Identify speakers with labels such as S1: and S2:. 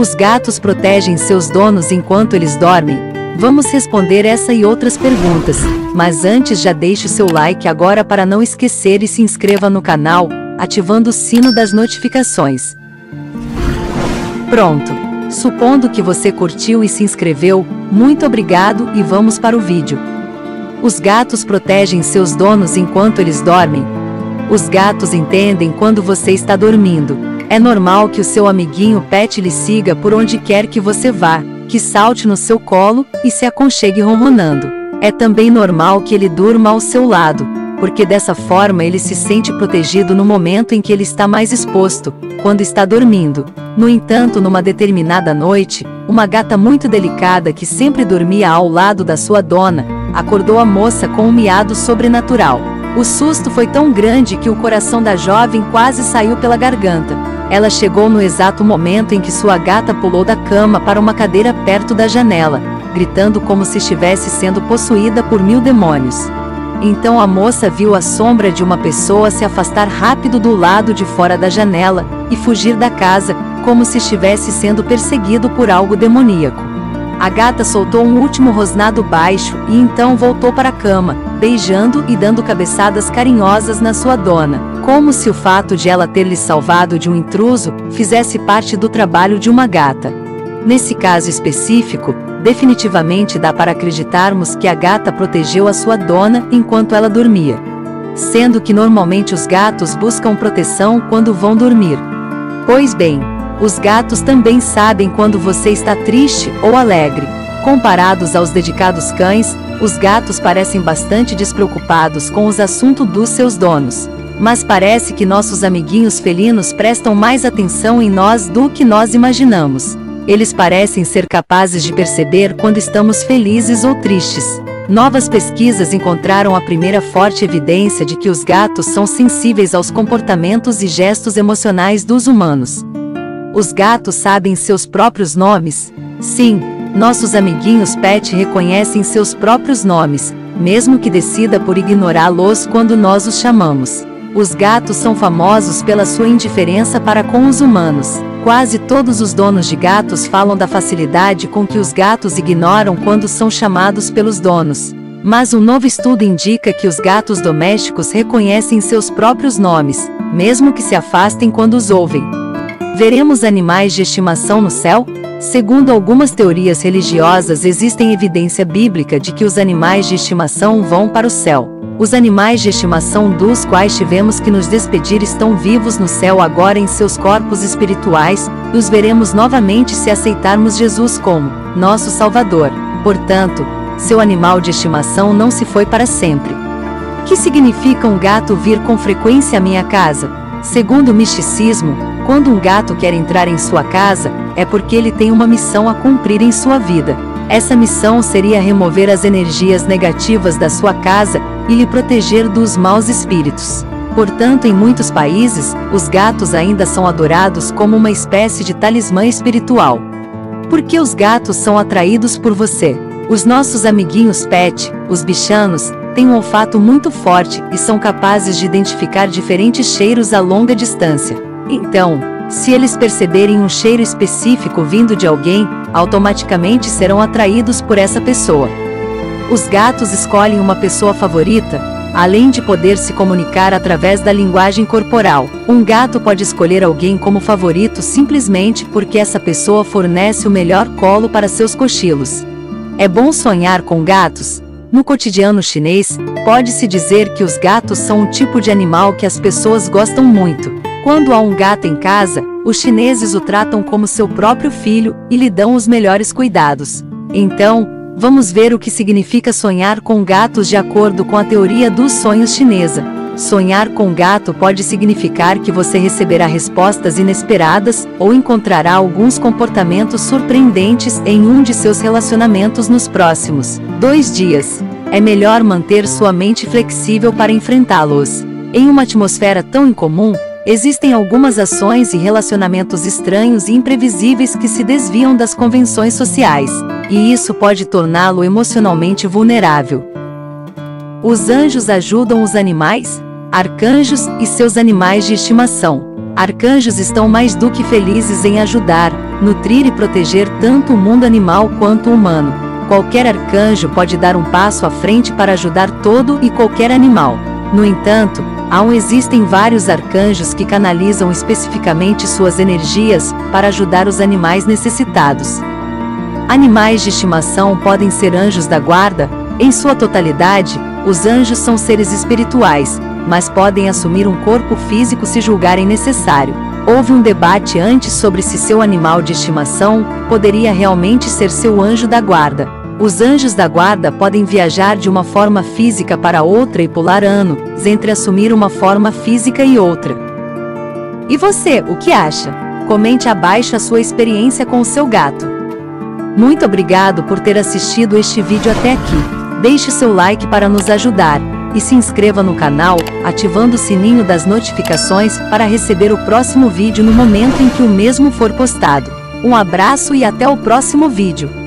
S1: Os gatos protegem seus donos enquanto eles dormem? Vamos responder essa e outras perguntas, mas antes já deixe seu like agora para não esquecer e se inscreva no canal, ativando o sino das notificações. Pronto! Supondo que você curtiu e se inscreveu, muito obrigado e vamos para o vídeo. Os gatos protegem seus donos enquanto eles dormem? Os gatos entendem quando você está dormindo. É normal que o seu amiguinho pet lhe siga por onde quer que você vá, que salte no seu colo e se aconchegue ronronando. É também normal que ele durma ao seu lado, porque dessa forma ele se sente protegido no momento em que ele está mais exposto, quando está dormindo. No entanto, numa determinada noite, uma gata muito delicada que sempre dormia ao lado da sua dona, acordou a moça com um miado sobrenatural. O susto foi tão grande que o coração da jovem quase saiu pela garganta. Ela chegou no exato momento em que sua gata pulou da cama para uma cadeira perto da janela, gritando como se estivesse sendo possuída por mil demônios. Então a moça viu a sombra de uma pessoa se afastar rápido do lado de fora da janela e fugir da casa, como se estivesse sendo perseguido por algo demoníaco. A gata soltou um último rosnado baixo e então voltou para a cama, beijando e dando cabeçadas carinhosas na sua dona, como se o fato de ela ter lhe salvado de um intruso fizesse parte do trabalho de uma gata. Nesse caso específico, definitivamente dá para acreditarmos que a gata protegeu a sua dona enquanto ela dormia. Sendo que normalmente os gatos buscam proteção quando vão dormir. Pois bem, os gatos também sabem quando você está triste ou alegre. Comparados aos dedicados cães, os gatos parecem bastante despreocupados com os assuntos dos seus donos. Mas parece que nossos amiguinhos felinos prestam mais atenção em nós do que nós imaginamos. Eles parecem ser capazes de perceber quando estamos felizes ou tristes. Novas pesquisas encontraram a primeira forte evidência de que os gatos são sensíveis aos comportamentos e gestos emocionais dos humanos. Os gatos sabem seus próprios nomes? Sim, nossos amiguinhos pet reconhecem seus próprios nomes, mesmo que decida por ignorá-los quando nós os chamamos. Os gatos são famosos pela sua indiferença para com os humanos. Quase todos os donos de gatos falam da facilidade com que os gatos ignoram quando são chamados pelos donos. Mas um novo estudo indica que os gatos domésticos reconhecem seus próprios nomes, mesmo que se afastem quando os ouvem. Veremos animais de estimação no céu? Segundo algumas teorias religiosas, existem evidência bíblica de que os animais de estimação vão para o céu. Os animais de estimação dos quais tivemos que nos despedir estão vivos no céu agora em seus corpos espirituais, e os veremos novamente se aceitarmos Jesus como nosso Salvador. Portanto, seu animal de estimação não se foi para sempre. Que significa um gato vir com frequência à minha casa? Segundo o misticismo, quando um gato quer entrar em sua casa, é porque ele tem uma missão a cumprir em sua vida. Essa missão seria remover as energias negativas da sua casa e lhe proteger dos maus espíritos. Portanto, em muitos países, os gatos ainda são adorados como uma espécie de talismã espiritual. Por que os gatos são atraídos por você? Os nossos amiguinhos pet, os bichanos, têm um olfato muito forte e são capazes de identificar diferentes cheiros a longa distância. Então, se eles perceberem um cheiro específico vindo de alguém, automaticamente serão atraídos por essa pessoa. Os gatos escolhem uma pessoa favorita, além de poder se comunicar através da linguagem corporal. Um gato pode escolher alguém como favorito simplesmente porque essa pessoa fornece o melhor colo para seus cochilos. É bom sonhar com gatos? No cotidiano chinês, pode-se dizer que os gatos são um tipo de animal que as pessoas gostam muito. Quando há um gato em casa, os chineses o tratam como seu próprio filho e lhe dão os melhores cuidados. Então, vamos ver o que significa sonhar com gatos de acordo com a teoria dos sonhos chinesa. Sonhar com gato pode significar que você receberá respostas inesperadas ou encontrará alguns comportamentos surpreendentes em um de seus relacionamentos nos próximos dois dias. É melhor manter sua mente flexível para enfrentá-los. Em uma atmosfera tão incomum, Existem algumas ações e relacionamentos estranhos e imprevisíveis que se desviam das convenções sociais, e isso pode torná-lo emocionalmente vulnerável. Os anjos ajudam os animais, arcanjos e seus animais de estimação. Arcanjos estão mais do que felizes em ajudar, nutrir e proteger tanto o mundo animal quanto o humano. Qualquer arcanjo pode dar um passo à frente para ajudar todo e qualquer animal. No entanto, um existem vários arcanjos que canalizam especificamente suas energias para ajudar os animais necessitados. Animais de estimação podem ser anjos da guarda, em sua totalidade, os anjos são seres espirituais, mas podem assumir um corpo físico se julgarem necessário. Houve um debate antes sobre se seu animal de estimação poderia realmente ser seu anjo da guarda. Os anjos da guarda podem viajar de uma forma física para outra e pular anos entre assumir uma forma física e outra. E você, o que acha? Comente abaixo a sua experiência com o seu gato. Muito obrigado por ter assistido este vídeo até aqui. Deixe seu like para nos ajudar e se inscreva no canal, ativando o sininho das notificações para receber o próximo vídeo no momento em que o mesmo for postado. Um abraço e até o próximo vídeo.